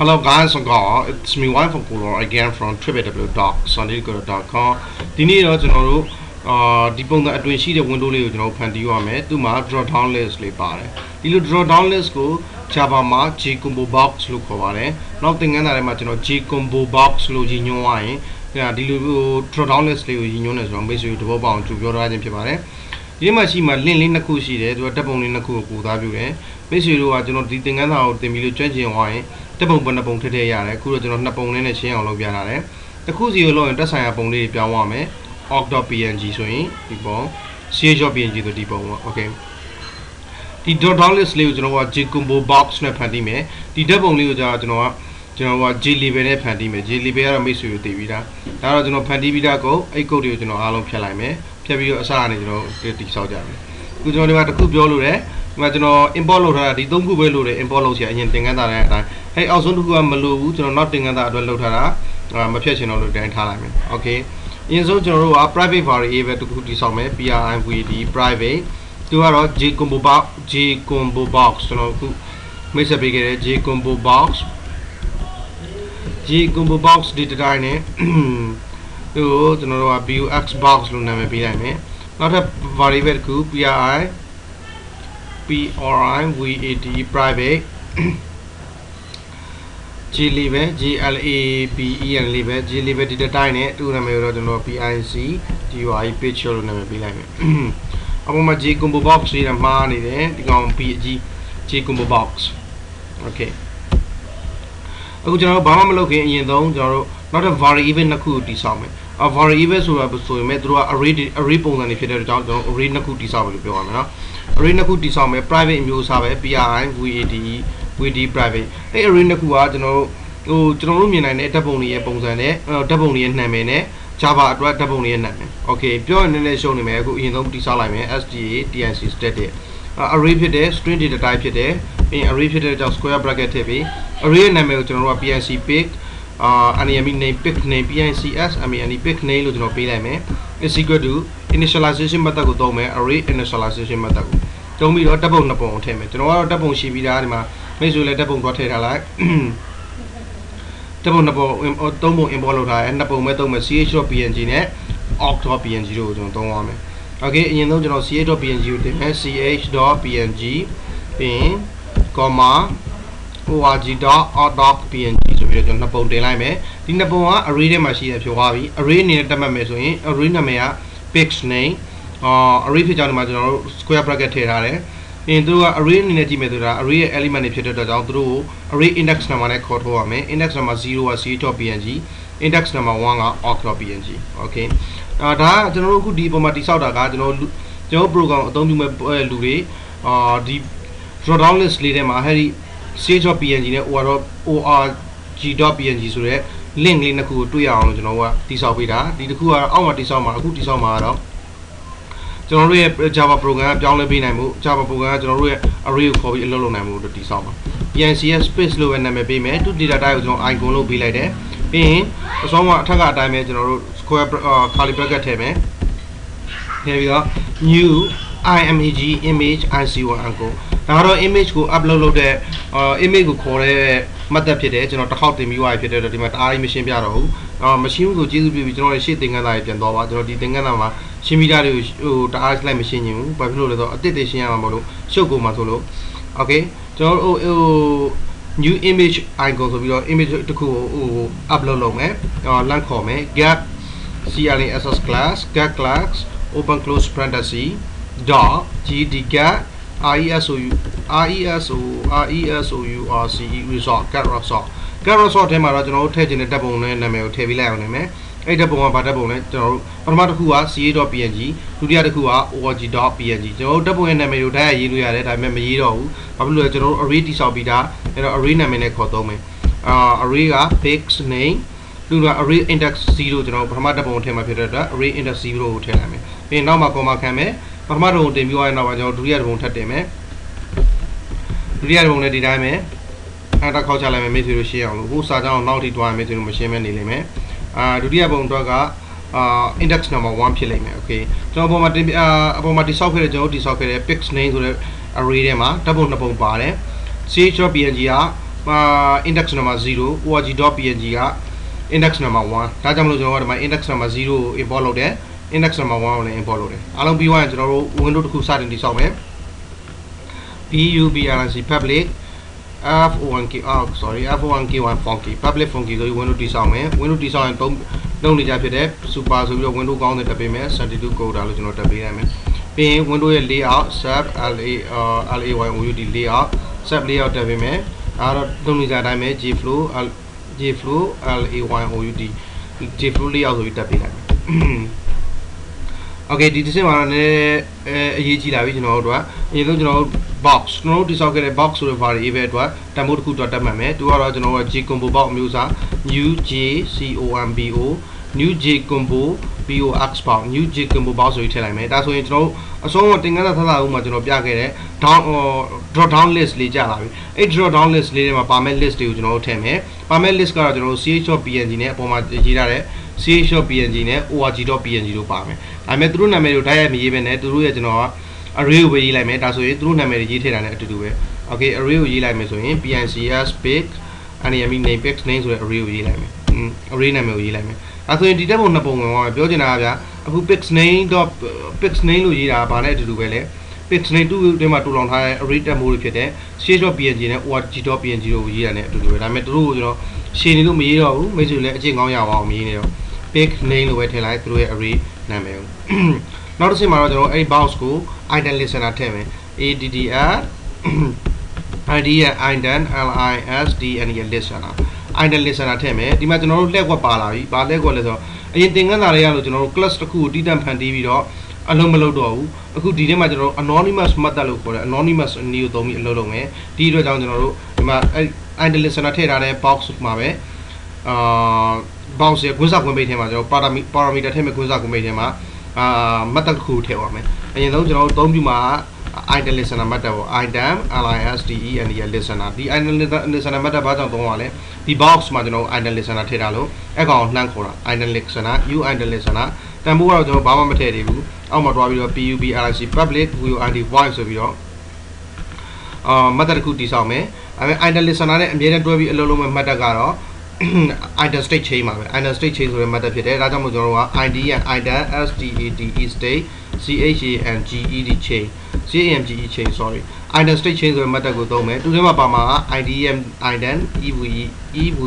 Hello guys and girl it's me wife from Color again from www.sunnygo.com ဒီနေ့တော့ကျွန်တော်တို့အာဒီပုံစံအတွင်ရှိတဲ့ window လေးကိုကျွန်တော်ဖန်တီးရမယ်သူမှာ drop down list လေးပါတယ်ဒီလို drop down list ကို Java မှာ G combo box လို့ခေါ်ပါတယ်နောက်သင်ခန်းစာထဲမှာကျွန်တော် G combo box လို့ရည်ညွှန်းရရင်ဒီလို drop down list လေးကိုရည်ညွှန်းနေဆိုတော့မိတ်ဆွေတို့တဘောပေါအောင်သူပြောထားခြင်းဖြစ်ပါတယ်ဒီမှာရှိမှ link လေးနှစ်ခုရှိတယ်သူကတက်ပုံလေးနှစ်ခုကိုကိုသားပြုတယ်မိတ်ဆွေတို့ကကျွန်တော်ဒီသင်ခန်းစာကိုသင်ပြီးလို့ကြွန့်ကျင်သွားရင် တက်ပုံပုံနှစ်ပုံထည့်ထည့်ရတယ်အခုတော့ကျွန်တော်နှစ်ပုံလေးနဲ့ရှင်းအောင်လုပ်ပြထားတယ်တစ်ခုစီကိုလုပ်ရင်တက်ဆိုင်ရာပုံလေးတွေပြောင်းသွားမယ် org.png ဆိုရင်ဒီပုံ ch.png ဆိုဒီပုံပေါ့ okay ဒီ drop down list လေးကိုကျွန်တော်က j combo box နဲ့ဖန်တီးမယ်ဒီဓာတ်ပုံလေးကိုကျွန်တော်ကကျွန်တော်က J level နဲ့ဖန်တီးမယ် J level ကတော့မိတ်ဆွေကိုတည်ပြီးသားဒါတော့ကျွန်တော်ဖန်တီးပြီးသားကိုအဲ့ code တွေကိုကျွန်တော်အားလုံးဖြတ်လိုက်မယ်ဖြတ်ပြီးတော့အစကနေကျွန်တော်တိဆောက်ကြမယ်အခုကျွန်တော်ဒီမှာတစ်ခုပြောလို့ရတယ်ဒီမှာကျွန်တော် import လုပ်ထားတာဒီ၃ခုပဲလို့တယ် import လုပ်ချင်အရင်သင်ခန်းစာတဲ့အတိုင်း ဟဲ့အောက်ဆုံးတစ်ခုကမလိုဘူးကျွန်တော်နောက်သင်ခန်းစာအတွက်လုပ်ထားတာမဖြတ်ချင်တော့လို့တိုင်းထားလိုက်မယ် okay အရင်ဆုံးကျွန်တော်တို့က private variable တစ်ခုတည်ဆောက်မယ် privd private သူကတော့ j combo box j combo box ကျွန်တော်အခုမိတ်ဆက်ပေးခဲ့တဲ့ j combo box j combo box ဒီတိုင်းနဲ့သူကိုကျွန်တော်တို့က bux box လို့နာမည်ပေးလိုက်မယ်နောက်ထပ် variable တစ်ခု pri pri vat private g level g l a b e n level g level ဒီတိုင်းနဲ့သူ့နာမည်ကိုတော့ကျွန်တော် pic gy page လို့နာမည်ပေးလိုက်မယ်အပေါ်မှာ J combo box ရေးတာမှားနေတယ်ဒီကောင် P အကြီး J combo box okay အခုကျွန်တော်တို့ဘာမှမလုပ်ခင်အရင်ဆုံးကျွန်တော်တို့နောက်ထပ် variable နှစ်ခုတည်ဆောက်မယ်အ variable ဆိုတာဆိုရင်မဲ့သူတို့က array array ပုံစံတွေဖြစ်တဲ့အတွက်ကြောင့်ကျွန်တော် array နှစ်ခုတည်ဆောက်မယ်လို့ပြောရမယ်နော် array နှစ်ခုတည်ဆောက်မယ် private အမျိုးအစားပဲ pi vad vd private အဲ့ array နှစ်ခုကကျွန်တော်တို့ဟိုကျွန်တော်တို့မြင်နိုင်တဲ့ဓာတ်ပုံတွေရဲ့ပုံစံနဲ့ဓာတ်ပုံတွေရဲ့နာမည်နဲ့ Java အတွက်ဓာတ်ပုံတွေရဲ့နာမည် Okay ပြောရင်နည်းနည်းရှုံနေမယ်အခုအရင်ဆုံးတည်ဆောက်လိုက်မယ် STA TNC static array ဖြစ်တဲ့ string data type ဖြစ်တဲ့ပြီးရင် array ဖြစ်တဲ့ကြောင့် square bracket ထည့်ပြီး array ရဲ့နာမည်ကိုကျွန်တော်တို့က PNC pic အာ anime name pic name PNCS anime pic name လို့ကျွန်တော်ပေးလိုက်မယ် is equal to initialization method ကိုသုံးမယ် array initialization method ကို သုံးပြီးတော့ဓာတ်ပုံနှစ်ပုံထည့်မယ်ကျွန်တော်ကတော့ဓာတ်ပုံရှိပြီးသားဒီမှာမိတ်ဆွေလည်းဓာတ်ပုံတော့ထည့်ထားလိုက်တပုံနှစ်ပုံသုံးပုံ import လုပ်ထားတယ်နှစ်ပုံပဲသုံးမယ် ch.png နဲ့ org.png တို့ကိုကျွန်တော်သုံးရမယ် okay အရင်ဆုံးကျွန်တော် ch.png ကိုတင်မယ် ch.png ပြီးရင် comma org.org.png ဆိုပြီးတော့ကျွန်တော်နှစ်ပုံတင်လိုက်မယ်ဒီနှစ်ပုံက array ထဲမှာရှိရဖြစ်သွားပြီ array အနေနဲ့တတ်မှတ်မယ်ဆိုရင် array နာမည်က pix name အာ array ဖြစ်ကြောင်းဒီမှာကျွန်တော်တို့ square bracket ထည့်ထားတယ်အင်းတို့က array အနေနဲ့ကြည့်မယ်ဆိုတာ array ရဲ့ element တွေဖြစ်တဲ့အတွက်ကြောင့်တို့ကို array index number နဲ့ခေါ်ထုတ်ရမယ် index number 0က ch.png index number 1က org.png okay အာဒါကကျွန်တော်တို့အခုဒီအပေါ်မှာတိစောက်တာကကျွန်တော်ကျွန်တော် program အသုံးပြုမဲ့လူတွေအာဒီ drop down list လေးထဲမှာဟဲ့ဒီ ch.png နဲ့ org.png ဆိုတဲ့ link လေးနှစ်ခုကိုတွေ့ရအောင်လို့ကျွန်တော်ကတိစောက်ပေးတာဒီတစ်ခုကအောက်မှာတိစောက်မှာအခုတိစောက်မှာကတော့ ကျွန်တော်တို့ရဲ့ Java program ကပြောင်းလဲပေးနိုင်မှု Java program ကကျွန်တော်တို့ရဲ့ array ကိုခေါ်ပြီးအလုပ်လုပ်နိုင်မှုတို့တည်ဆောက်ပါ PNCS space လို့ပဲနာမည်ပေးမယ်သူ data type ကိုကျွန်တော် icon လို့ပေးလိုက်တယ်ပြီးရင်အဆုံးကအထက်ကအတိုင်းပဲကျွန်တော်တို့ square curly bracket ထည့်မယ်ထည့်ပြီးတော့ new imag image ic1 anchor ဒါကတော့ image ကို upload လုပ်တဲ့ image ကိုခေါ်တဲ့ method ဖြစ်တယ်ကျွန်တော်တစ်ခေါက်တင်ပြီးွားဖြစ်တဲ့တော့ဒီမှာတအားကြီးမရှင်းပြတော့ဘူးအော်မရှင်းဘူးကိုကျေးဇူးပြုပြီးကျွန်တော်ရဲ့ရှေ့သင်ခန်းစာတွေပြန်သွားပါကျွန်တော်ဒီသင်ခန်းစာမှာ ရှင်းပြီးသားတွေကိုဟိုတအားလိုက်မရှင်းချင်ဘူးဘာဖြစ်လို့လဲဆိုတော့အတစ်တွေရှင်းရမှာမဟုတ်လို့ရှုပ်ကုန်မှာဆိုလို့ okay ကျွန်တော်ဟိုဟို new image icon ဆိုပြီးတော့ image တစ်ခုကိုဟို upload လုပ်မယ်ဟော link ခေါ်မယ် get crss class get class open close parenthesis dot gd get RESOU RESO RESOU RCE resort get resort get resort ထဲမှာတော့ကျွန်တော်တို့ထည့်ခြင်းတဲ့ဓာတ်ပုံနဲ့နာမည်ကိုထည့်ပေးလိုက်အောင်နေမယ် အဲ့ဓာတ်ပုံကဘာဓာတ်ပုံလဲကျွန်တော်တို့ပထမတစ်ခုက ca.png ဒုတိယတစ်ခုက org.png ကျွန်တော်တို့ဓာတ်ပုံရဲ့နာမည်ကိုဓာတ်ရရေးလို့ရတယ်ဒါပေမဲ့မရေးတော့ဘူးဘာဖြစ်လို့လဲကျွန်တော်တို့ array တိစောက်ပြီးသားအဲ့တော့ array နာမည်နဲ့ခေါ်သုံးမယ်အာ array က fix name လူက array index 0ကျွန်တော်ပထမဓာတ်ပုံကိုထည့်မှာဖြစ်တဲ့အတွက် array index 0ကိုထည့်လိုက်မယ်ပြီးရင်နောက်မှာ comma ခံမယ်ပထမတုံတင်ပြီးသွားရင်တော့ကျွန်တော်ဒုတိယတုံထပ်တင်မယ်ဒုတိယတုံလည်းဒီတိုင်းပဲအဲ့ဒါခောက်ချလိုက်မယ်မိတ်ဆွေတို့ရှင်းအောင်လို့ဟိုစာကြောင်းနောက်ထိတွားရင်မိတ်ဆွေတို့မရှင်းမဲနေလိမ့်မယ် အာဒုတိယပုံတော့ကအာ index number 1ဖြစ်လိမ့်မယ် okay ကျွန်တော်အပေါ်မှာတင်အာအပေါ်မှာတိဆောက်ခဲ့တဲ့ကျွန်တော်တိဆောက်ခဲ့တဲ့ pix name ဆိုတဲ့ array ထဲမှာဓာတ်ပုံနှစ်ပုံပါတယ် ch.png ကဟအာ index number 0 org.png က index number 1ဒါကြောင့်မလို့ကျွန်တော်ကဒီမှာ index number 0ကို import လုပ်တယ် index number 1ကိုလည်း import လုပ်တယ်အားလုံးပြီးသွားရင်ကျွန်တော်တို့ window တစ်ခုစတင်တည်ဆောက်မယ် PUBRC public F1K oh sorry F1K1 funky public funky ဆိုပြီး window တည်ဆောက်မယ် window တည်ဆောက်ရင်သုံးလုံးနေကြဖြစ်တဲ့ super ဆိုပြီးတော့ window ကောင်းတဲ့တက်ပေးမယ်32 code လို့ကျွန်တော်တက်ပေးရမယ်ပြီးရင် window ရဲ့ layout sub la layout layout sub layout တက်ပေးမယ်အဲ့တော့သုံးနေကြအတိုင်းပဲ gflow gflow layout gflow layout ဆိုပြီးတက်ပေးလိုက် မယ် Okay ဒီတစ်စင်မှာတော့နည်းနည်းအဲအရေးကြီးလာပြီကျွန်တော်တို့ကအရင်ဆုံးကျွန်တော်တို့ box ကျွန်တော်တို့တိစောက်ခဲ့တဲ့ box ဆိုတဲ့ variable အတွက်တန်ဖိုးတစ်ခုတော့တက်မှတ်မယ်သူကတော့ကျွန်တော်တို့က G combo box အမျိုးအစား new J combo new J combo box box new J combo box ဆိုပြီးထည့်လိုက်မယ်ဒါဆိုရင်ကျွန်တော်တို့အဆုံးတော့တင်ကန်းသာသသာဦးမှာကျွန်တော်ပြခဲ့တဲ့ down drop down list လေးကြာလာပြီအဲ့ drop down list လေးထဲမှာပါမဲ့ list တွေကိုကျွန်တော်တို့ထည့်မယ်ပါမဲ့ list ကတော့ကျွန်တော်တို့ ch.png နဲ့အပေါ်မှာရေးထားတဲ့ ch.png နဲ့ org.png တို့ပါမယ်ဒါပေမဲ့သူတို့နာမည်တွေကိုတိုက်ရိုက်မရေးဘဲနဲ့သူတို့ရဲ့ကျွန်တော်က array ကိုပဲရေးလိုက်မယ်ဒါဆိုရင်သူတို့နာမည်တွေရေးထည့်တာနဲ့အတူတူပဲ okay array ကိုရေးလိုက်မယ်ဆိုရင် pncs pic enemy name pic name ဆိုတဲ့ array ကိုရေးလိုက်မယ်อืม array နာမည်ကိုရေးလိုက်မယ်ဒါဆိုရင်ဒီတက်ပုံနှစ်ပုံဝင်သွားမယ်ပြောချင်တာကဗျာအခု pic name. pic name လို့ရေးတာဗာနဲ့အတူတူပဲလေ pic name တူထဲမှာတူလောင်ထားတဲ့ array တက်မိုးတွေဖြစ်တဲ့ ch.png နဲ့ org.png တို့ကိုရေးတာနဲ့အတူတူပဲဒါပေမဲ့သူတို့ကိုကျွန်တော်ရှင်းနေလို့မရေးတော့ဘူးမိတ်ဆွေလည်းအကျင့်ကောင်းရအောင်မရေးနေတော့ pic name လို့ပဲထည့်လိုက်သူတို့ရဲ့ array နာမည်ကိုနောက်တစ်ဆင့်မှာတော့ကျွန်တော်အဲ့ box ကို item listener ထည့်မယ် addr id ရဲ့ item lisdn ရဲ့ listener item listener ထည့်မယ်ဒီမှာကျွန်တော်တို့လက်ကွက်ပါလာပြီဘာလက်ကွက်လဲဆိုတော့အရင်သင်ခန်းစာတွေရလို့ကျွန်တော်တို့ class တစ်ခုကိုတည်တံ့ဖန်တီးပြီးတော့အလုံးမလုပ်တော့ဘူးအခုဒီထဲမှာကျွန်တော်တို့ anonymous method လို့ခေါ်တယ် anonymous နည်းကိုသုံးပြီးအလုပ်လုပ်မယ်ဒီအတွက်ကြောင့်ကျွန်တော်တို့ဒီမှာအဲ့ item listener ထည့်ထားတဲ့ box မှာပဲအာ box ရဲ့ကွင်းစာကွင်းပိတ်ထဲမှာကျွန်တော် parameter ထည့်မဲ့ကွင်းစာကွင်းပိတ်ထဲမှာအာ method တစ်ခုထည့်ပါမယ်အရင်ဆုံးကျွန်တော်တို့သုံးပြမှာ item listener method ပေါ့ item liste and the listener ဒီ item listener method ဘာကြောင့်သုံးရလဲဒီ box မှာကျွန်တော် item listener ထည့်ထားလို့အဲ့ကောင်နှမ်းခေါ်တာ item listener u item listener တန်ဖိုးကတော့ကျွန်တော်ဘာမှမထည့်သေးဘူးအောက်မှာတွားပြီးတော့ pub rc public void void ဆိုပြီးတော့အာ method တစ်ခုတည်ဆောက်မယ်အဲ item listener နဲ့အမြဲတမ်းတွဲပြီးအလုပ်လုပ်မဲ့ method ကတော့ item state chain ပါပဲ item state chain ဆိုတဲ့ method ဖြစ်တယ်ဒါကြောင့်မို့ကျွန်တော်တို့က id ရဲ့ item state state changed chain chamge chain sorry item state chain ဆိုတဲ့ method ကိုသုံးမယ်သူထဲမှာပါမှာ idm item ev ev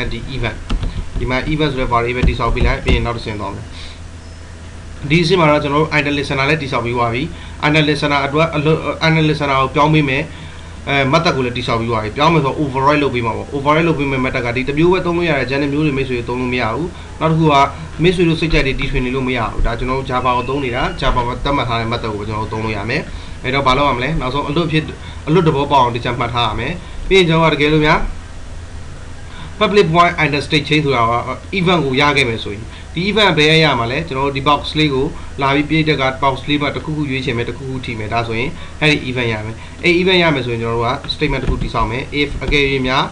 end event ဒီမှာ event ဆိုတဲ့ variable တိစောက်ပြီးလိုက်ပြီးရင်နောက်တစ်ဆင့်သွားမယ်ဒီအဆင့်မှာတော့ကျွန်တော်တို့ item listener လည်းတိစောက်ပြီးသွားပြီ item listener အတွက် item listener ကိုပြောင်းပေးမယ် အဲ method ကိုလည်းတိဆောက်ပြီးသွားပြီပြောင်းမယ်ဆို override လုပ်ပေးမှာပေါ့ override လုပ်ပေးမယ် method ကဒီတစ်မျိုးပဲသုံးလို့ရတယ် channel မျိုးတွေမိတ်ဆွေသုံးလို့မရဘူးနောက်တစ်ခုကမိတ်ဆွေတို့စိတ်ကြိုက်တွေတီထွင်နေလို့မရဘူးဒါကျွန်တော်တို့ Java ကိုသုံးနေတာ Java မှာသတ်မှတ်ထားတဲ့ method ကိုကျွန်တော်တို့သုံးလို့ရမယ်အဲတော့ဘာလုပ်ရမလဲနောက်ဆုံးအလွတ်ဖြစ်အလွတ်တဘောပေါအောင်တခြားမှတ်ထားရမယ်ပြီးရင်ကျွန်တော်ကတကယ်လို့များ public point item state chain ဆိုတာက event ကိုရခဲ့မယ်ဆိုရင်ဒီ event ဘယ်ရရမှာလဲကျွန်တော်တို့ဒီ box လေးကိုလာပြီးပြည့်တက်က box လေးမှာတစ်ခုခုရွေးချယ်မယ်တစ်ခုခုထိမယ်ဒါဆိုရင်အဲ့ဒီ event ရမယ်အဲ့ event ရမယ်ဆိုရင်ကျွန်တော်တို့က statement တစ်ခုတည်ဆောက်မယ် if အကယ်၍များ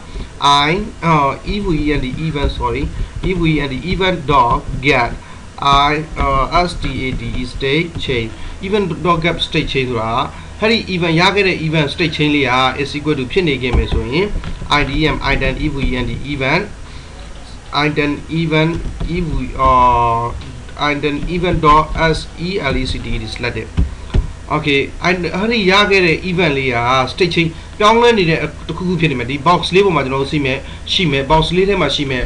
i uh, event event sorry event event dot get i uh, state state chain event dot get state chain ဆိုတာအဲ့ဒီ event ရခဲ့တဲ့ event state chain လေးက is equal to ဖြစ်နေခဲ့မယ်ဆိုရင် idm ident event event ident event ev uh ident event dot select is selected okay အဲ့ဒီရခဲ့တဲ့ event လေးက state chain ပြောင်းလဲနေတဲ့တခုခုဖြစ်နေမယ်ဒီ box လေးပေါ်မှာကျွန်တော်တို့သိမယ်ရှိမယ် box လေးထဲမှာရှိမယ်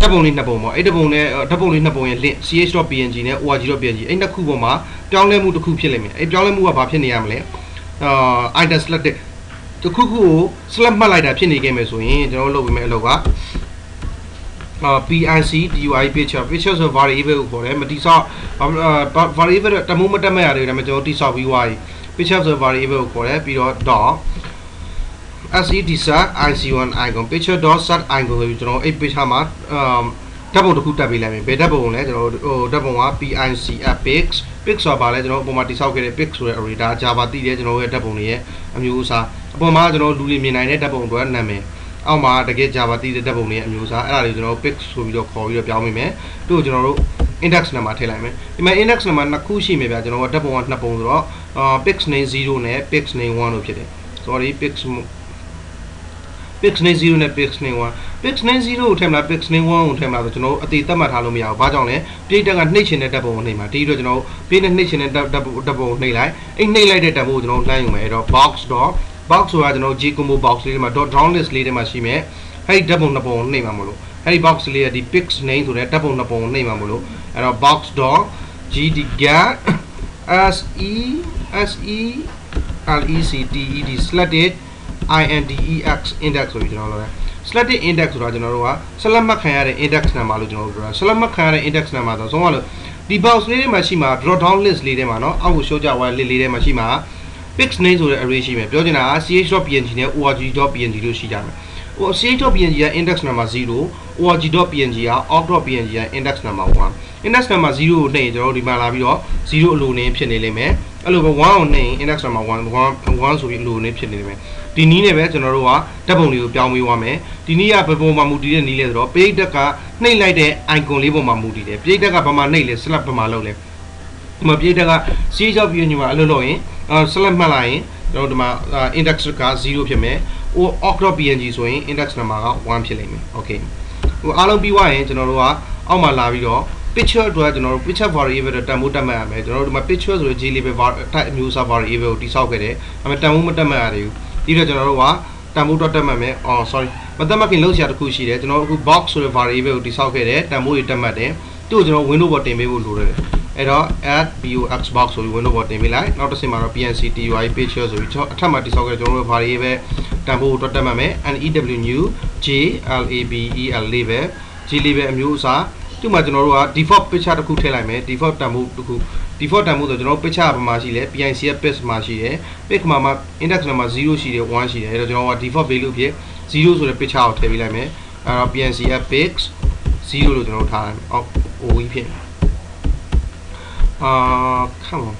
ဓာတ်ပုံလေးနှစ်ပုံပေါ့အဲ့ဓာတ်ပုံနဲ့ဓာတ်ပုံလေးနှစ်ပုံရဲ့ link ch.png နဲ့ org.png အဲ့နှစ်ခုပေါ်မှာပြောင်းလဲမှုတစ်ခုဖြစ်လိမ့်မယ်အဲ့ပြောင်းလဲမှုကဘာဖြစ်နေရမလဲအာ item selected တခုခုကို select မှတ်လိုက်တာဖြစ်နေခဲ့မယ်ဆိုရင်ကျွန်တော်တို့လုပ်ပေးမယ်အလုပ်က PIC DUI picture picture ဆို variable ကိုခေါ်တယ်မတိဆောက် variable တမိုးမတက်မဲ့ရတယ်ဒါပေမဲ့ကျွန်တော်တိဆောက်ပြီးွားပြီ picture ဆို variable ကိုခေါ်တယ်ပြီးတော့ dot set set ic1 icon picture dot set icon ဆိုပြီးကျွန်တော်အဲ့ picture မှာဓာတ်ပုံတစ်ခုတက်ပေးလိုက်မယ်ဘယ်ဓာတ်ပုံလဲကျွန်တော်ဟိုဓာတ်ပုံက PIC pix pix ဆိုတာပါလဲကျွန်တော်အပေါ်မှာတိဆောက်ခဲ့တဲ့ pix ဆိုတဲ့ array ဒါ Java တည်တယ်ကျွန်တော်ရဲ့ဓာတ်ပုံတွေရဲ့အမျိုးအစား အပေါ်မှာကျွန်တော်လူတွေမြင်နိုင်တဲ့ဓာတ်ပုံတွေနာမည်အောက်မှာတကယ် Java တည်တဲ့ဓာတ်ပုံတွေရဲ့အမျိုးအစားအဲ့ဒါလေးကျွန်တော် pix ဆိုပြီးတော့ခေါ်ပြီးတော့ပြောင်းမိမယ်တို့ကျွန်တော်တို့ index number ထည့်လိုက်မယ်ဒီမှာ index number နှစ်ခုရှိမယ်ဗျာကျွန်တော်ကဓာတ်ပုံကနှစ်ပုံဆိုတော့အာ pix name 0နဲ့ pix name 1လို့ဖြစ်တယ် sorry pix pix name 0နဲ့ pix name 1 pix name 0ကိုထည့်မလား pix name 1ကိုထည့်မလားဆိုကျွန်တော်တို့အသေးသတ်မှတ်ထားလို့မရဘူး။ဘာကြောင့်လဲပြိတ္တကနှိပ်ချင်တဲ့တပ်ပုံကိုနှိပ်မှာဒီအတွက်ကျွန်တော်တို့ပြိတ္တနှိပ်ချင်တဲ့တပ်တပ်တပ်ပုံကိုနှိပ်လိုက်အဲ့နှိပ်လိုက်တဲ့တပ်ပုံကိုကျွန်တော်တို့လှမ်းယူမယ်အဲ့တော့ box dot box ဆိုတာကျွန်တော်တို့ G combo box လေးတွေမှာ dot down list လေးတွေမှာရှိမယ်အဲ့ဒီတပ်ပုံနှစ်ပုံကိုနှိပ်မှာမလို့အဲ့ဒီ box လေးကဒီ pix name ဆိုတဲ့တပ်ပုံနှစ်ပုံကိုနှိပ်မှာမလို့အဲ့တော့ box dot gd get s e s e l e c t e d selected index index ဆိုပြီးကျွန်တော်လုပ်တယ် selected index ဆိုတာကျွန်တော်တို့က select မှတ်ခံရတဲ့ index number လို့ကျွန်တော်တို့ပြောတာ select မှတ်ခံရတဲ့ index number ဆိုဆုံးကလို့ဒီ box လေးထဲမှာရှိမှာ drop down list လေးထဲမှာเนาะအောက်ကို show ကြဝါ list လေးထဲမှာရှိမှာ pix name ဆိုတဲ့ array ရှိမယ်ပြောချင်တာက ch.png နဲ့ org.png လို့ရှိကြမယ်ဟို ch.png က index number 0 org.png က org.png က index number 1 index number 0ကိုနှိပ်ရင်ကျွန်တော်တို့ဒီမှာလာပြီးတော့0အလိုနည်းဖြစ်နေလိမ့်မယ်အဲ့လိုပဲ1ကိုနှိပ်ရင် index number 1 1 1ဆိုပြီးအလိုနည်းဖြစ်နေလိမ့်မယ်ဒီနည်းနဲ့ပဲကျွန်တော်တို့ကဓာတ်ပုံတွေကိုပြောင်းပေးသွားမယ်ဒီနည်းကဘယ်ပုံမှာမူတည်တဲ့နည်းလဲဆိုတော့ page တက်ကနှိပ်လိုက်တဲ့ icon လေးပုံမှာမူတည်တယ် page တက်ကဘာမှနှိပ်လဲ select ဘာမှလုပ်လဲဒီမှာ page တက်က C ကြောက်ပြီးညီမအလုပ်လုပ်ရင် select မှတ်လိုက်ရင်ကျွန်တော်ဒီမှာ index က0ဖြစ်မယ် org.png ဆိုရင် index number က1ဖြစ်လိမ့်မယ် okay ဟိုအားလုံးပြီးသွားရင်ကျွန်တော်တို့ကအောက်မှာလာပြီးတော့ picture အတွက်ကျွန်တော်တို့ picture variable တန်ဖိုးတက်မှတ်ရမယ်ကျွန်တော်တို့ဒီမှာ picture ဆိုတဲ့ G level type အမျိုးအစား variable ကိုတိစောက်ခဲ့တယ်ဒါပေမဲ့တန်ဖိုးမတက်မှတ်ရသေးဘူးပြီးတော့ကျွန်တော်တို့ကတန်ဖိုးတော့တက်မှတ်မယ်အော် sorry မတက်မှတ်ခင်လောက်စရာတစ်ခုရှိတယ်ကျွန်တော်တို့အခု box ဆိုတဲ့ variable ကိုတိစောက်ခဲ့တယ်တန်ဖိုးတွေတက်မှတ်တယ်သူ့ကိုကျွန်တော် window ပေါ်တင်ပေးဖို့လိုတယ် အဲ့တော့ add box box ဆိုပြီး window ပေါ်တင်ပေးလိုက်နောက်တစ်ဆင့်မှာတော့ pnc tui picture ဆိုပြီးအထက်မှာတိစောက်ခဲ့ကျွန်တော်တို့ variable တန်ဖိုးကိုတက်မှတ်မယ် new new j label label g label အမျိုးအစားဒီမှာကျွန်တော်တို့က default picture တစ်ခုထည့်လိုက်မယ် default တန်ဖိုးတစ်ခု default တန်ဖိုးဆိုကျွန်တော်တို့ picture ဘာမှရှိလဲ PIC ရဲ့ pix မှာရှိတယ် pix မှာမှာ index number 0ရှိတယ်1ရှိတယ်အဲ့တော့ကျွန်တော်က default value ဖြစ်0ဆိုတဲ့ picture ကိုထည့်ပေးလိုက်မယ်အဲ့တော့ PNC ရဲ့ pix 0လို့ကျွန်တော်တို့ထားလိုက်မယ်အော် OE ဖြစ် အာ come on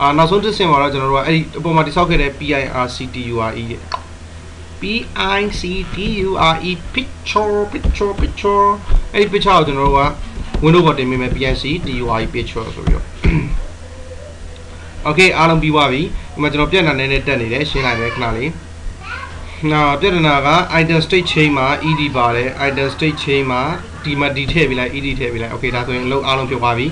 အာနောက်ဆုံးတစ်ဆင့်မှာတော့ကျွန်တော်တို့ကအဲ့ဒီအပေါ်မှာတိစောက်ခဲ့တဲ့ PIRCTURE ရဲ့ P I C T U R E picture picture picture အဲ့ဒီ picture ကိုကျွန်တော်တို့က window ပေါ်တင်ပေးမယ် PNC TUR picture ဆိုပြီးတော့ Okay အားလုံးပြီးသွားပြီဒီမှာကျွန်တော်ပြဿနာနည်းနည်းတက်နေတယ်ရှင်းလိုက်မယ်ခဏလေး နော်ပြဿနာက item state chain မှာ ed ပါတယ် item state chain မှာဒီမှာ d ထည့်ပြီးလိုက် ed ထည့်ပြီးလိုက် okay ဒါဆိုရင်အလုပ်အားလုံးဖြစ်သွားပြီ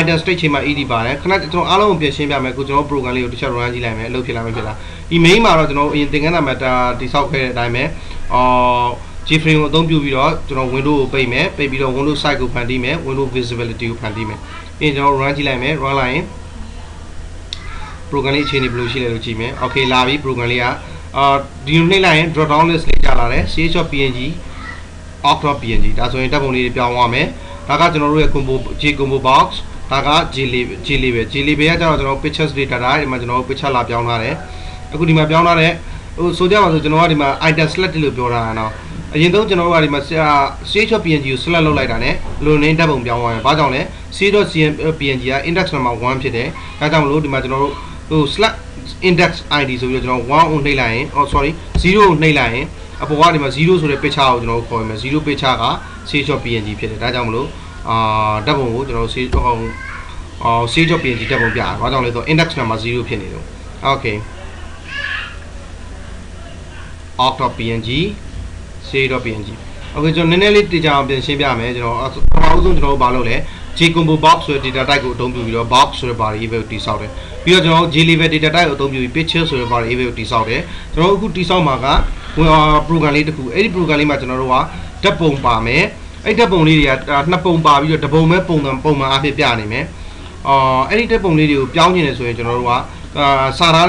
item state chain မှာ ed ပါတယ်ခဏကျွန်တော်အားလုံးကိုပြင်ရှင်းပြမယ်ကိုကျွန်တော် program လေးကိုတစ်ချက် run ကြည့်လိုက်မယ်အလုပ်ဖြစ်လာမယ်ဖြစ်လားဒီ main မှာတော့ကျွန်တော်အရင်သင်ခန်းစာမှာတာတိဆောက်ခဲ့တဲ့အတိုင်းပဲအော် G-frame ကိုအသုံးပြုပြီးတော့ကျွန်တော် window ကိုပိတ်မယ်ပိတ်ပြီးတော့ window site ကိုဖန်တီးမယ် window visibility ကိုဖန်တီးမယ်ပြီးရင်ကျွန်တော် run ကြည့်လိုက်မယ် run လိုက်ရင် program လေးအခြေအနေဘယ်လိုရှိလဲလို့ကြည့်မယ် okay လာပြီ program လေးက အာဒီနှိပ်လိုက်ရင် drop down list လေးကြာလာတယ် ch.png org.png ဒါဆိုရင်တပ်ပုံလေးတွေပြောင်းသွားမယ်ဒါကကျွန်တော်တို့ရဲ့ combo J combo box ဒါက J label J label J label ကကျတော့ကျွန်တော် pictures data ဒါဒီမှာကျွန်တော် picture လာပြောင်းထားတယ်အခုဒီမှာပြောင်းထားတဲ့ဟိုဆိုကြပါဆိုကျွန်တော်ကဒီမှာ item select လို့ပြောတာနော်အရင်ဆုံးကျွန်တော်တို့ကဒီမှာ ch.png ကို select လုပ်လိုက်တာ ਨੇ လိုနေဓာတ်ပုံပြောင်းသွားရင်ဘာကြောင့်လဲ c.png က index number 1ဖြစ်တယ်ဒါကြောင့်မလို့ဒီမှာကျွန်တော်တို့ဟို select index id ဆိုပြီးတော့ကျွန်တော်1ကိုနှိပ်လိုက်ရင် oh sorry 0ကိုနှိပ်လိုက်ရင်အပေါ်ကဒီမှာ0ဆိုတဲ့ picture ကိုကျွန်တော်ခေါ်ရမယ်0 picture က c.png ဖြစ်တယ်ဒါကြောင့်မလို့အာဓာတ်ပုံကိုကျွန်တော် c ဟိုအော် c.png ဓာတ်ပုံပြတာဘာကြောင့်လဲဆိုတော့ index number 0ဖြစ်နေလို့ okay org.png c.png okay ကျွန်တော်နည်းနည်းလေးတေချာအောင်ပြင်ရှင်းပြမယ်ကျွန်တော်ပထမဦးဆုံးကျွန်တော်တို့ဘာလုပ်လဲ J combo box ဆိုတဲ့ data type ကိုအသုံးပြုပြီးတော့ box ဆိုတဲ့ variable ကိုတိစောက်တယ်ပြီးတော့ကျွန်တော် J level data type ကိုအသုံးပြုပြီး picture ဆိုတဲ့ variable ကိုတိစောက်တယ်ကျွန်တော်အခုတိစောက်မှာက program လေးတစ်ခုအဲ့ဒီ program လေးမှာကျွန်တော်တို့ကဓာတ်ပုံပါမယ်အဲ့ဓာတ်ပုံလေးတွေကနှစ်ပုံပါပြီးတော့တစ်ပုံပဲပုံပုံမှန်အဖြစ်ပြနေမယ်အော်အဲ့ဒီဓာတ်ပုံလေးတွေကိုပြောင်းနေတယ်ဆိုရင်ကျွန်တော်တို့ကအာ စာရာ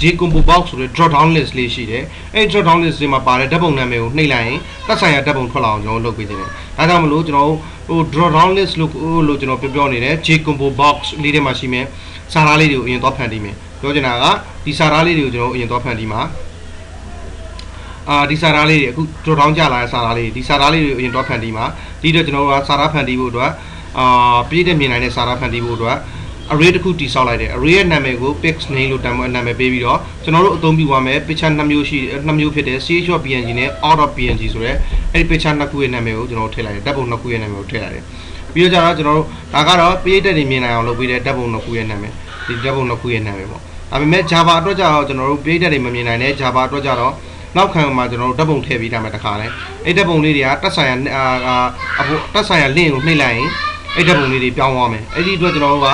J combo box ဆိုတဲ့ drop down list လေးရှိတယ်အဲ့ drop down list တွေမှာပါတဲ့ဓာတ်ပုံနာမည်ကိုနှိပ်လိုက်ရင်သက်ဆိုင်ရာဓာတ်ပုံထွက်လာအောင်ကျွန်တော်လုပ်ပေးနေတယ်ဒါကြောင့်မလို့ကျွန်တော်ဟို drop down list လို့လို့ကျွန်တော်ပြောပြောနေတယ် J combo box လေးထဲမှာရှိမယ်စာရာလေးတွေကိုအရင်သွားဖန်တီးမယ်ပြောချင်တာကဒီစာရာလေးတွေကိုကျွန်တော်အရင်သွားဖန်တီးမှာအာဒီစာသားလေးတွေအခု drop down ကြလာတဲ့စာသားလေးဒီစာသားလေးတွေအရင်တော့ဖန်တီးမှာဒီတော့ကျွန်တော်ကစာသားဖန်တီးဖို့အတွက်အာပြည့်တဲ့မြင်နိုင်တဲ့စာသားဖန်တီးဖို့အတွက် array တစ်ခုတိစောက်လိုက်တယ် array ရဲ့နာမည်ကို pix name လို့တမ်းနာမည်ပေးပြီးတော့ကျွန်တော်တို့အသုံးပြုရမယ် picture နှစ်မျိုးရှိနှစ်မျိုးဖြစ်တဲ့ ch.png နဲ့ out.png ဆိုတဲ့အဲ့ဒီ picture နှစ်ခုရဲ့နာမည်ကိုကျွန်တော်ထည့်လိုက်တယ်ဓာတ်ပုံနှစ်ခုရဲ့နာမည်ကိုထည့်လိုက်တယ်ပြီးတော့ကျတော့ကျွန်တော်တို့ဒါကတော့ပြည့်တဲ့တွေမြင်နိုင်အောင်လုပ်ပေးတဲ့ဓာတ်ပုံနှစ်ခုရဲ့နာမည်ဒီဓာတ်ပုံနှစ်ခုရဲ့နာမည်ပေါ့ဒါပေမဲ့ Java အတွက်ကျတော့ကျွန်တော်တို့ပြည့်တဲ့တွေမမြင်နိုင်တဲ့ Java အတွက်ကျတော့နောက်ခံမှာကျွန်တော်တို့ဓာတ်ပုံထည့်ပေးထားမယ်တခါလဲအဲ့ဓာတ်ပုံလေးတွေကတက်ဆိုင်ရအာအဖို့တက်ဆိုင်ရ link ကိုနှိပ်လိုက်ရင်အဲ့ဓာတ်ပုံလေးတွေပြောင်းသွားမယ်အဲ့ဒီအတွက်ကျွန်တော်တို့က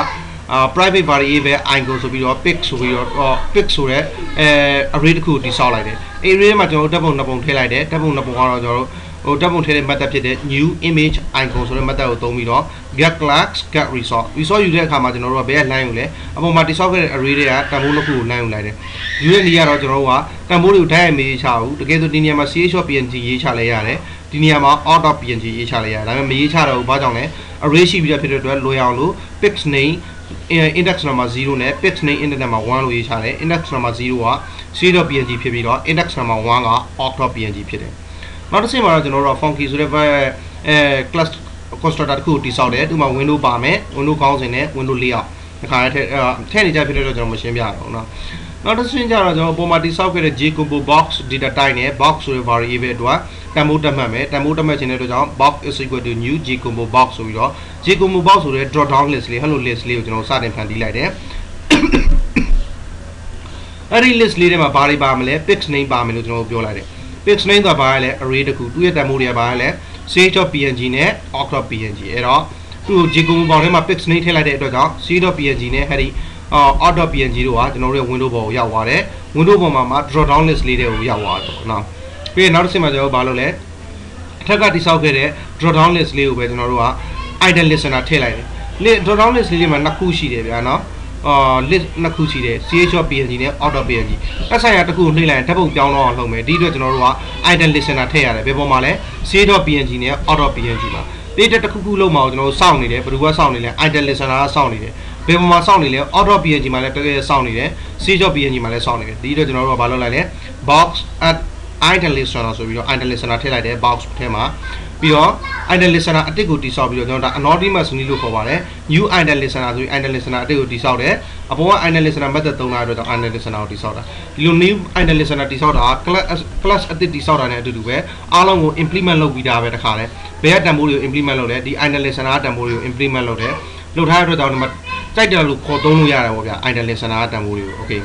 အာ private variable icon ဆိုပြီးတော့ pic ဆိုပြီးတော့ pic ဆိုတဲ့အဲ array တစ်ခုတိစောက်လိုက်တယ်အဲ့ array မှာကျွန်တော်တို့ဓာတ်ပုံနှစ်ပုံထည့်လိုက်တယ်ဓာတ်ပုံနှစ်ပုံကတော့ကျွန်တော်တို့ဟိုဓာတ်ပုံထည့်တဲ့ method ဖြစ်တဲ့ new image icon ဆိုတဲ့ method ကိုသုံးပြီးတော့ get class get result result ယူတဲ့အခါမှာကျွန်တော်တို့ကဘယ်က line ကိုလဲအပေါ်မှာတိစောက်ခဲ့တဲ့ array တွေကတန်ဖိုးတစ်ခုကို line ကိုလိုက်တယ်ယူတဲ့နေရာတော့ကျွန်တော်တို့ကတန်ဖိုးတွေကိုဓာတ်ရိုက်မေးချဘူးတကယ်ဆိုဒီနေရာမှာ chpng ရေးချလဲရတယ် ဒီနေရာမှာ out.png ရေးချလဲရတယ်ဒါပေမဲ့မရေးချတော့ဘူးဘာကြောင့်လဲ array ရှိပြီးတော့ဖြစ်တဲ့အတွက်လွယ်အောင်လို့ pix name index number 0နဲ့ pix name index number 1လို့ရေးချတယ် index number 0က c.png ဖြစ်ပြီးတော့ index number 1က out.png ဖြစ်တယ်နောက်တစ်ဆင့်မှာတော့ကျွန်တော်တို့ funky ဆိုတဲ့ဘက်အဲ class constructor တစ်ခုတိစောက်တယ်သူမှာ window ပါမယ် window ကောင်းစဉ်နဲ့ window layout ဒီခါထဲထည့်နေကြဖြစ်တဲ့တော့ကျွန်တော်မရှင်းပြတော့ဘူးเนาะ နောက်တစ်ဆင့်ကျတော့ကျွန်တော်ပုံမှန်တိစောက်ခဲ့တဲ့ jcombo box data type နဲ့ box ဆိုတဲ့ variable အတွက်တန်ဖိုးတက်မှတ်မယ်တန်ဖိုးတက်မှတ်ခြင်းတဲ့အတွက်ကြောင့် box is equal to new jcombo box ဆိုပြီးတော့ jcombo box ဆိုတဲ့ drop down list လေး hello list လေးကိုကျွန်တော်စတင်ဖန်တီးလိုက်တယ်အဲ့ဒီ list လေးထဲမှာဘာတွေပါမလဲ pix name ပါမယ်လို့ကျွန်တော်ပြောလိုက်တယ် pix name ကဘာလဲ array တခုသူ့ရဲ့တန်ဖိုးတွေကဘာလဲ c.png နဲ့ out.png အဲ့တော့သူ့ jcombo box ထဲမှာ pix name ထည့်လိုက်တဲ့အတွက်ကြောင့် c.png နဲ့အဲ့ဒီ out.png တို့ကကျွန်တော်တို့ရဲ့ window ပေါ်ကိုရောက်သွားတယ် window ပေါ်မှာမှာ drop down list လေးတွေကိုရောက်သွားတယ်ပေါ့နော်ပြီးရင်နောက်တစ်ဆင့်မှာကျွန်တော်တို့ဘာလုပ်လဲအထက်ကတိစောက်ခဲ့တဲ့ drop down list လေးကိုပဲကျွန်တော်တို့က item listener ထည့်လိုက်တယ် list drop down list လေးတွေမှာနှစ်ခုရှိတယ်ဗျာနော်အာ list နှစ်ခုရှိတယ် ch.png နဲ့ out.png တက်ဆိုင်ရာတစ်ခုကိုနှိပ်လိုက်ရင်ဓာတ်ပုံပြောင်းတော့အောင်လုပ်မယ်ဒီအတွက်ကျွန်တော်တို့က item listener ထည့်ရတယ်ဘယ်ပေါ်မှာလဲ ch.png နဲ့ out.png မှာ data တစ်ခုခုလုံးမှာကျွန်တော်တို့စောင့်နေတယ်ဘယ်သူကစောင့်နေလဲ item listener ကစောင့်နေတယ် ဘယ်ပေါ်မှာစောင့်နေလဲ out.png မှာလည်းတကယ်စောင့်နေတယ် c.png မှာလည်းစောင့်နေတယ်ဒီအတွက်ကျွန်တော်တို့ကဘာလုပ်လိုက်လဲ box at item listener ဆိုပြီးတော့ item listener ထည့်လိုက်တယ် box ထဲမှာပြီးတော့ item listener အတစ်ကိုတိစောက်ပြီးတော့ကျွန်တော်ဒါ anonymous နည်းလို့ခေါ်ပါတယ် new item listener ဆိုပြီး item listener အတစ်ကိုတိစောက်တယ်အပေါ်က item listener method သုံးတာအတွက်ကြောင့် item listener ကိုတိစောက်တာဒီလို new item listener တိစောက်တာ class class အတစ်တိစောက်တာနဲ့အတူတူပဲအားလုံးကို implement လုပ်ပြီးသားပဲတခါလဲဘယ်ကတန်ဖိုးတွေကို implement လုပ်လဲဒီ item listener တန်ဖိုးတွေကို implement လုပ်တယ်လုပ်ထားတဲ့အတွက်ကြောင့်ဒီမှာ ကြိုက်တယ်လို့ခေါ်သုံးလို့ရတယ်ပေါ့ဗျာ item listener တန်ဖိုးတွေကို okay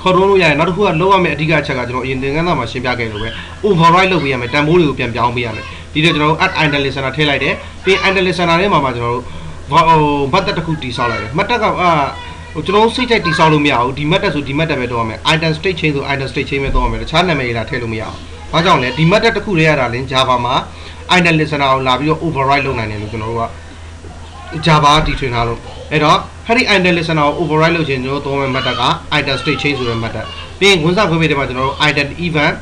ခေါ်တော့လို့ရတယ်နောက်တစ်ခုကလောက်ရမယ့်အဓိကအချက်ကကျွန်တော်အရင်သင်ခန်းစာမှာရှင်းပြခဲ့လို့ပဲ override လုပ်ပေးရမယ်တန်ဖိုးတွေကိုပြန်ပြောင်းပေးရမယ်ဒီတော့ကျွန်တော်တို့ add item listener ထည့်လိုက်တယ်ပြီး item listener ထဲမှာမှာကျွန်တော်တို့ဟိုမတ်တက်တစ်ခုတိဆောက်လိုက်တယ်မတ်တက်ကအာဟိုကျွန်တော်စိတ်တိုက်တိဆောက်လို့မရဘူးဒီမတ်တက်ဆိုဒီမတ်တက်ပဲတော့ရမယ် item state chain ဆို item state chain ပဲတော့ရမယ်တခြားနာမည်တွေလာထည့်လို့မရဘူးဘာကြောင့်လဲဒီမတ်တက်တစ်ခုလေးရတာလင်း Java မှာ item listener ကိုလာပြီးတော့ override လုပ်နိုင်တယ်လို့ကျွန်တော်တို့က Java တီထွင်ထားလို့အဲ့တော့အဲ့ဒီ item listener ကို override လုပ်ခြင်းကျွန်တော်တို့သုံးမဲ့ method က item state chain ဆိုတဲ့ method ပြီးရင်ဝန်ဆောင်ခွင့်ပေးတဲ့မှာကျွန်တော်တို့ item event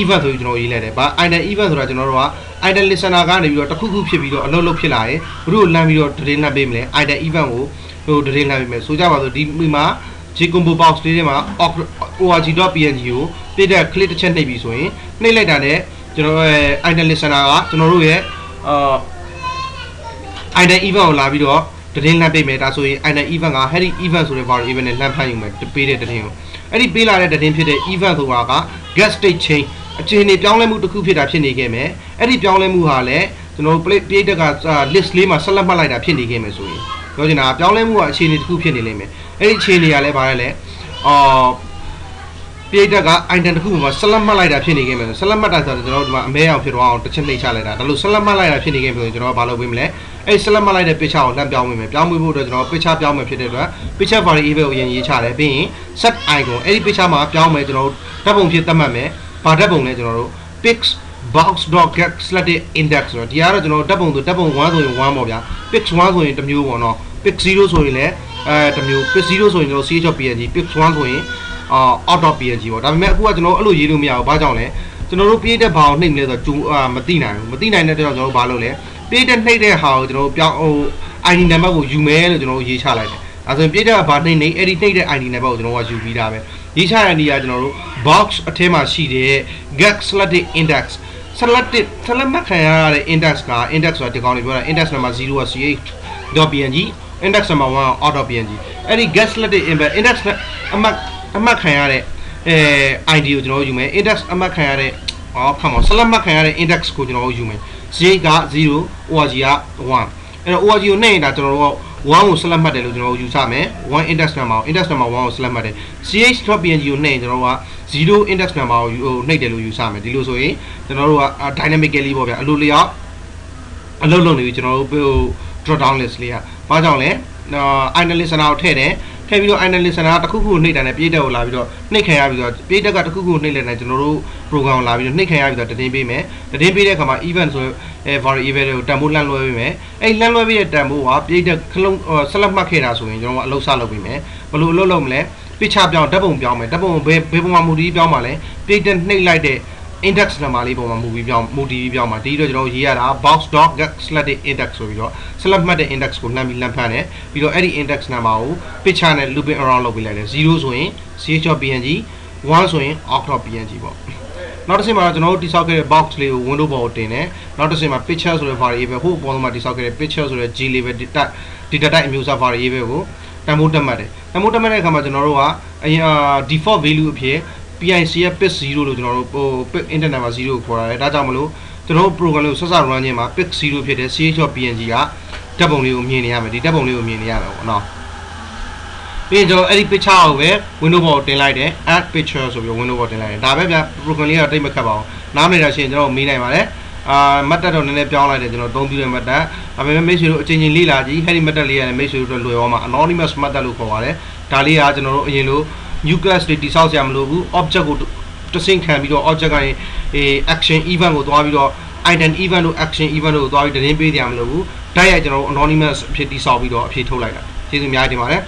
event ဆိုပြီးကျွန်တော်ရေးလိုက်တယ်။ဘာ item event ဆိုတာကျွန်တော်တို့က item listener ကနေပြီးတော့တစ်ခုခုဖြစ်ပြီးတော့အလုပ်လုပ်ဖြစ်လာရင်ဘုတို့လမ်းပြီးတော့ဒရင်နှပ်ပေးမလဲ item event ကိုဟိုဒရင်နှပ်ပေးမယ်ဆိုကြပါစို့ဒီမှာ Jcombo box လေးထဲမှာ org.png ကိုပြတဲ့ click တစ်ချက်နှိပ်ပြီးဆိုရင်နှိပ်လိုက်တာနဲ့ကျွန်တော်ရဲ့ item listener ကကျွန်တော်တို့ရဲ့အာ item event ကိုလာပြီးတော့တရင်လှမ်းပေးမယ်ဒါဆိုရင် item event က heady event ဆိုတဲ့ variable နဲ့လှမ်းဖမ်းယူမယ်ပေးတဲ့တရင်ကိုအဲ့ဒီပေးလာတဲ့တရင်ဖြစ်တဲ့ event ဆိုတာက get state change အခြေအနေပြောင်းလဲမှုတစ်ခုဖြစ်တာဖြစ်နေခဲ့မယ်အဲ့ဒီပြောင်းလဲမှုဟာလည်းကျွန်တော်တို့ play ပြိတက်က list လေးမှာဆက်လက်မှတ်လိုက်တာဖြစ်နေခဲ့မယ်ဆိုရင်ပြောချင်တာပြောင်းလဲမှုကအခြေအနေတစ်ခုဖြစ်နေလိမ့်မယ်အဲ့ဒီအခြေအနေကလည်းဘာလဲလဲအော်ပြိတက်က item တစ်ခုမှာဆက်လက်မှတ်လိုက်တာဖြစ်နေခဲ့မယ်ဆက်လက်မှတ်တာဆိုတော့ကျွန်တော်တို့ဒီမှာအမဲအောင်ဖြစ်သွားအောင်တစ်ချက်နှိပ်ချလိုက်တာဒါလို့ဆက်လက်မှတ်လိုက်တာဖြစ်နေခဲ့ပြီဆိုရင်ကျွန်တော်ကဘာလုပ်ပေးမလဲ အဲ့ဆက်လက်မှတ်လိုက်တဲ့ picture ကိုလှမ်းပြောင်းပေးမယ်ပြောင်းပေးဖို့အတွက်ကျွန်တော် picture ပြောင်းမယ်ဖြစ်တဲ့အတွက် picture variable ကိုအရင်ရေးချတယ်ပြီးရင် set icon အဲ့ဒီ picture မှာပြောင်းမယ်ကျွန်တော်တို့ဓာတ်ပုံဖြစ်သတ်မှတ်မယ်ဘာဓာတ်ပုံလဲကျွန်တော်တို့ pix box.get selected index ဆိုတော့ဒီကတော့ကျွန်တော်ဓာတ်ပုံဆိုဓာတ်ပုံ1ဆိုရင်1ပေါ့ဗျာ pix 1ဆိုရင်တစ်မျိုးပေါ့နော် pix 0ဆိုရင်လည်းအဲတစ်မျိုး pix 0ဆိုရင်ကျွန်တော် ch.png pix 1ဆိုရင်အာ out.png ပေါ့ဒါပေမဲ့အခုကကျွန်တော်အဲ့လိုရေးလို့မရဘူးဘာကြောင့်လဲကျွန်တော်တို့ပြေးတဲ့ဘာကိုနှိပ်မလဲဆိုတော့ကျူမသိနိုင်ဘူးမသိနိုင်တဲ့အတွက်ကျွန်တော်တို့ဘာလုပ်လဲ ပြေးတဲ့နှိပ်တဲ့ဟာကိုကျွန်တော်တို့ပြောင်းဟို ID နံပါတ်ကိုယူမယ်လို့ကျွန်တော်တို့ရေးချလိုက်တယ်အဲဆိုရင်ပြေးတဲ့ဘာနှိပ်နေအဲ့ဒီနှိပ်တဲ့ ID နံပါတ်ကိုကျွန်တော်ကယူပြီးသားပဲရေးချတဲ့နေရာကျွန်တော်တို့ box အထဲမှာရှိတဲ့ get selected index selected select မှတ်ခံရတဲ့ index က index ဆိုတာဒီကောင်လေးပြောတာ index number 0က ch.png index number 1 out.png အဲ့ဒီ get selected index အမှတ်အမှတ်ခံရတဲ့အဲ ID ကိုကျွန်တော်ယူမယ် index အမှတ်ခံရတဲ့အော်ခမော select မှတ်ခံရတဲ့ index ကိုကျွန်တော်ယူမယ် j က0 org က1အဲ့တော့ org ကိုနှိပ်ရင်ဒါကျွန်တော်တို့က1ကို select မှတ်တယ်လို့ကျွန်တော်တို့ယူဆမယ်1 index number ကို index number 1ကို select မှတ်တယ် ch.png ကိုနှိပ်ရင်ကျွန်တော်တို့က0 index number ကိုဟိုနှိပ်တယ်လို့ယူဆမယ်ဒီလိုဆိုရင်ကျွန်တော်တို့က dynamically ပေါ့ဗျာအလိုလျောက်အလုပ်လုပ်နေပြီကျွန်တော်တို့ဟို drop down list လေးကဘာကြောင့်လဲ idle listener ကိုထည့်တယ် ထည့်ပြီးတော့ idle listener တခုခုနှိပ်တယ်နဲ့ပြေးတက်ကိုလာပြီးတော့နှိပ်ခံရပြီးတော့ပြေးတက်ကတခုခုနှိပ်လိုက်တယ်ကျွန်တော်တို့ program ကိုလာပြီးတော့နှိပ်ခံရပြီးတော့တည်ပေးမယ်တည်ပေးတဲ့အခါမှာ event ဆိုအဲ variable တွေကိုတန်ဖိုးလှမ်းလွှဲပေးမယ်အဲ့လှမ်းလွှဲပေးတဲ့တန်ဖိုးကပြေးတက်ခလုံးဆက်လက်မှတ်ခဲ့တာဆိုရင်ကျွန်တော်ကအလုပ်စလုပ်ပေးမယ်ဘယ်လိုအလုပ်လုပ်မလဲ picture ပြောင်းဓာတ်ပုံပြောင်းမယ်ဓာတ်ပုံဘယ်ဘယ်ပုံမှာမူတည်ပြောင်းပါလဲပြေးတက်နှိပ်လိုက်တဲ့ index number လေးပုံမှာမူပြီးပြောင်းမူတည်ပြီးပြောင်းမှာဒီတော့ကျွန်တော်ရေးရတာ box.get/index ဆိုပြီးတော့ select မှတ်တဲ့ index ကိုလှမ်းပြီးလှမ်းဖမ်းတယ်ပြီးတော့အဲ့ဒီ index number ကို picture နဲ့ looping around လုပ်ပေးလိုက်တယ်0ဆိုရင် ch.png 1ဆိုရင် out.png ပေါ့နောက်တစ်ဆင့်မှာကျွန်တော်တို့တိစောက်ခဲ့တဲ့ box လေးကို window ပေါ်ကိုတင်တယ်နောက်တစ်ဆင့်မှာ picture ဆိုတဲ့ variable ဟိုအပေါ်မှာတိစောက်ခဲ့တဲ့ picture ဆိုတဲ့ g level data data type အမျိုးအစား variable ကိုတန်ဖိုးတက်မှတ်တယ်တန်ဖိုးတက်မှတ်တဲ့အခါမှာကျွန်တော်တို့ကအရင် default value အဖြစ် PIC ရဲ့ pit 0လို့ကျွန်တော်တို့ဟို pit internet မှာ0ကိုခေါ်ရတယ်ဒါကြောင့်မလို့ကျွန်တော်တို့ program လေးကိုဆက်စ run ခြင်းမှာ pit 0ဖြစ်တဲ့ ch.png ကဓာတ်ပုံလေးကိုမြင်နေရမယ်ဒီဓာတ်ပုံလေးကိုမြင်နေရမယ်ပေါ့နော်ပြီးရင်ကျွန်တော်အဲ့ဒီ picture ကိုပဲ window ပေါ်တင်လိုက်တယ် add picture ဆိုပြီး window ပေါ်တင်လိုက်တယ်ဒါပဲဗျ program လေးကတိတ်မခတ်ပါဘူးနားမလည်တာရှိရင်ကျွန်တော်မေးနိုင်ပါတယ်အာမတ်တက်တော့နည်းနည်းပြောင်းလိုက်တယ်ကျွန်တော်အသုံးပြုတဲ့မတ်တက်ဒါပေမဲ့မိတ်ဆွေတို့အချိန်ချင်းလေ့လာကြည့်ဟဲ့ဒီမတ်တက်လေးရတယ်မိတ်ဆွေတို့လွယ်သွားမှာ anonymous မတ်တက်လို့ခေါ်ပါတယ်ဒါလေးကကျွန်တော်တို့အရင်လို new class တွေတိစောက်စရာမလိုဘူး object ကိုတဆင့်ခံပြီးတော့ object ကနေအေး action event ကိုသွားပြီးတော့ item event တို့ action event တို့ကိုသွားပြီးတင်းပေးကြရမလို့ဘူးတိုက်ရိုက်ကျွန်တော်တို့ anonymous အဖြစ်တိစောက်ပြီးတော့အဖြစ်ထုတ်လိုက်တာကျေးဇူးအများကြီးတင်ပါတယ်